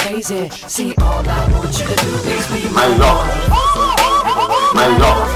crazy. See, all I want you to do is be my love, my love, oh, oh, oh, my love.